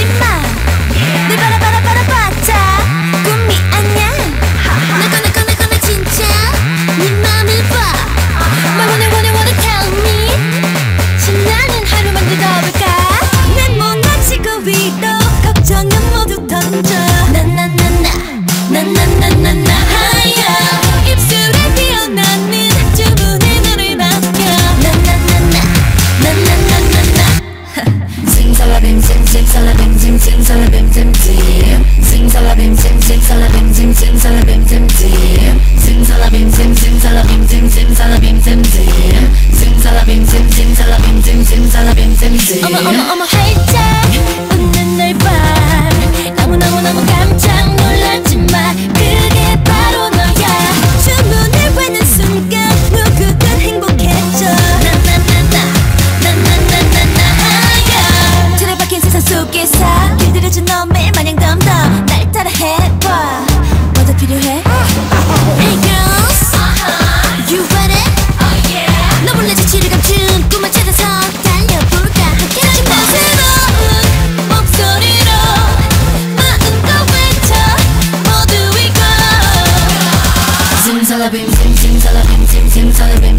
하지마. 내 바라바라바라봐자 꿈이 아냐 나꺼 나꺼 나꺼 나 진짜. 네 맘을 봐말 원해 원해 원해 tell 신나는 하루 만들어볼까? 내 못마치고 위로 걱정은 모두 던져. 나나나나. 나나나나나. zim zalabim zim zim Zim zalabim zim zim zalabim zim zim zalabim zim zim Zim zalabim zim zim zalabim zim zim zalabim zim zim Zim zalabim zim zim zalabim zim zim zalabim zim zim I'm a, I'm a, I'm a things I made.